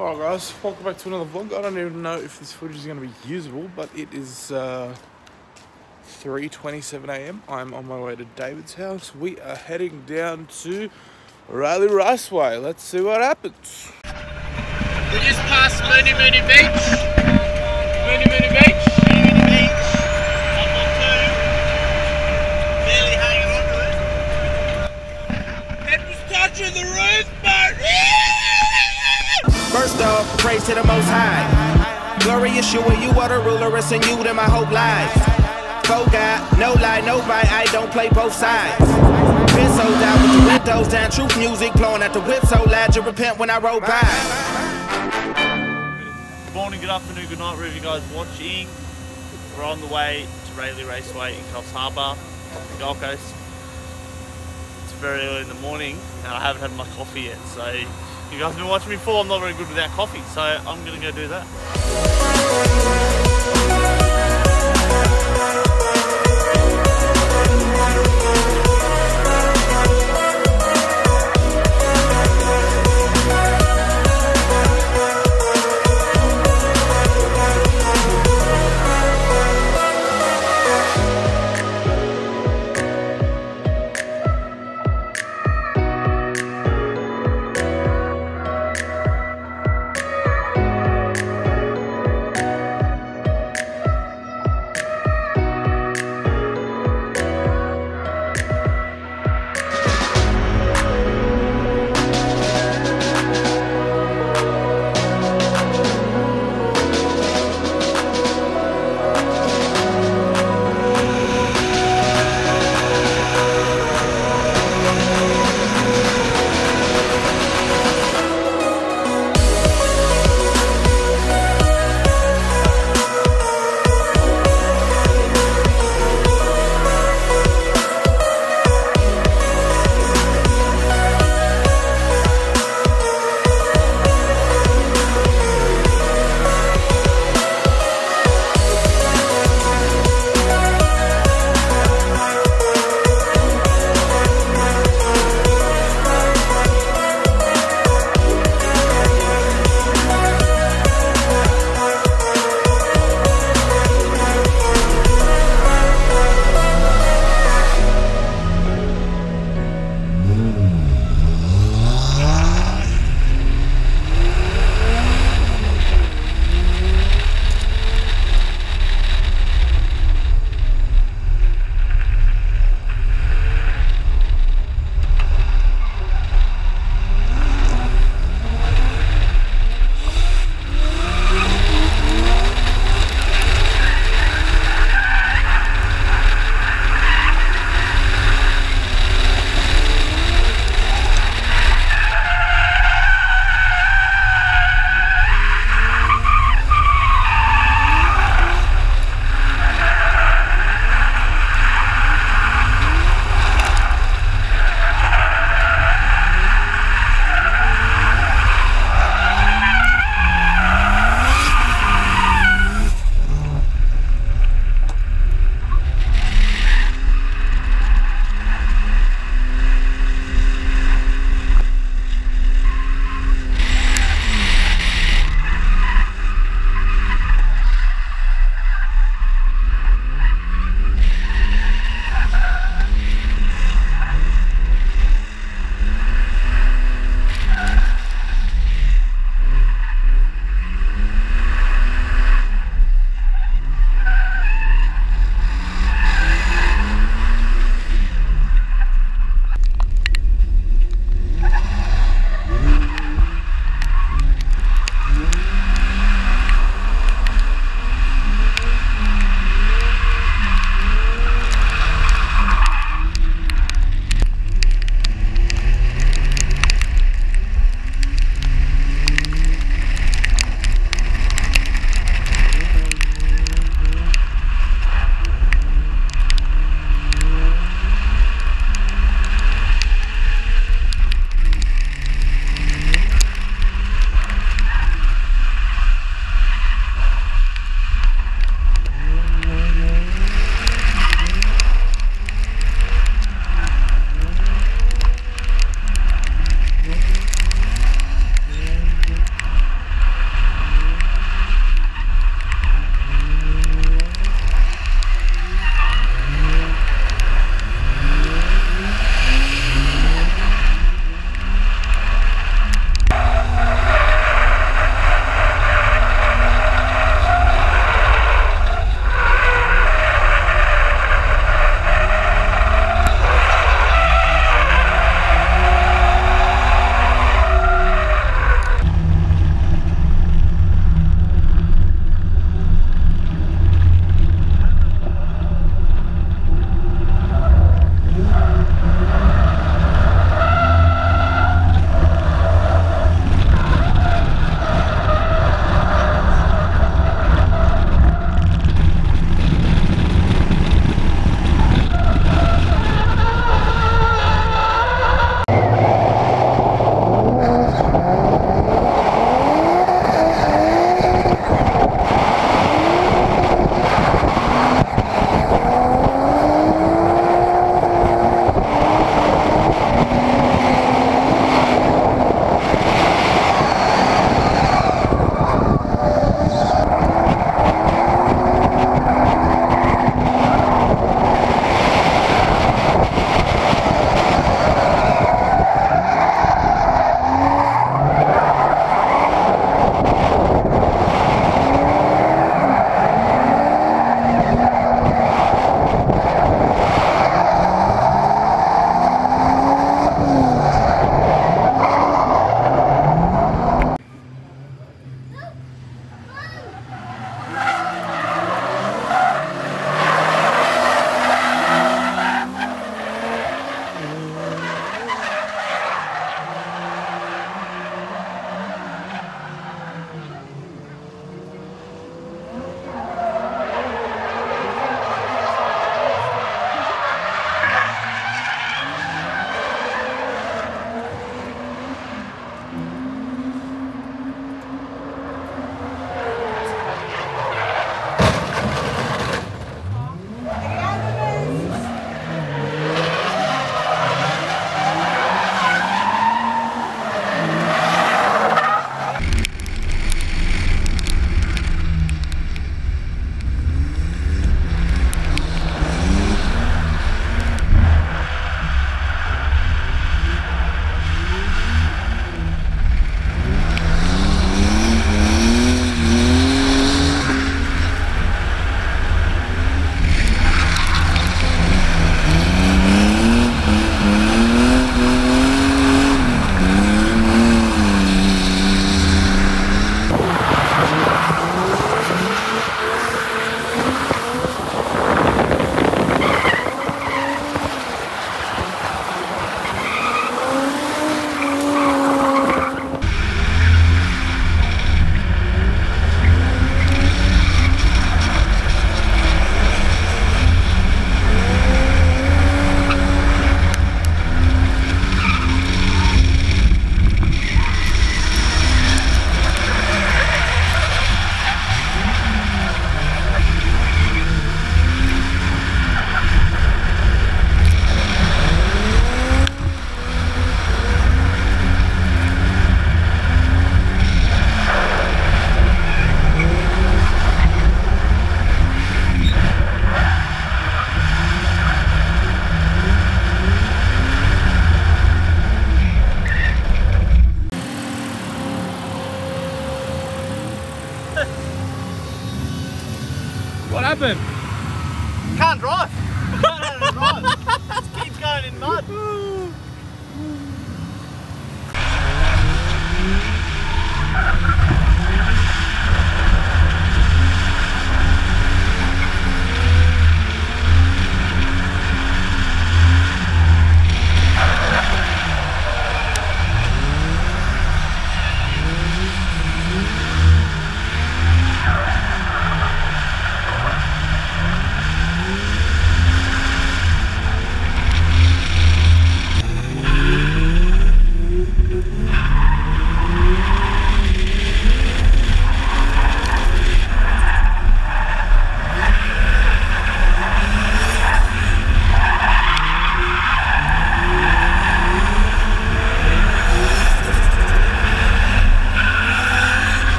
Alright guys, welcome back to another vlog. I don't even know if this footage is going to be usable, but it is uh, 3.27am. I'm on my way to David's house. We are heading down to Raleigh Raceway. Let's see what happens. We just passed Mooney Mooney Beach. Praise to the Most High. Glorious you you are the ruler, it's in you that my hope lies. Faux guy, no lie, no bite, I don't play both sides. Been so down with the windows down, truth music blowing at the whip so loud you repent when I roll by. Good morning, good afternoon, good night, wherever you guys watching. We're on the way to Raleigh Raceway in Coffs Harbour, the Gold Coast. It's very early in the morning and I haven't had my coffee yet, so you guys have been watching me before, I'm not very good without coffee, so I'm gonna go do that.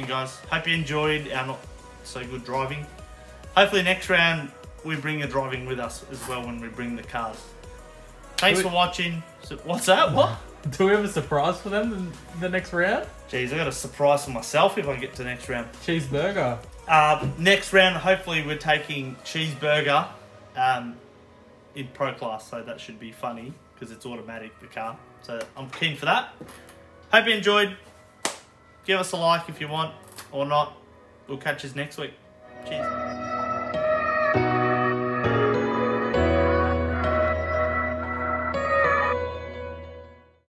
Watching, guys. Hope you enjoyed our not so good driving. Hopefully, next round we bring a driving with us as well when we bring the cars. Thanks Do for watching. So, what's that? What? Do we have a surprise for them in the next round? Jeez, I got a surprise for myself if I get to the next round. Cheeseburger. Uh, next round, hopefully, we're taking cheeseburger um, in pro class, so that should be funny because it's automatic the car. So I'm keen for that. Hope you enjoyed. Give us a like if you want or not. We'll catch us next week. Cheers.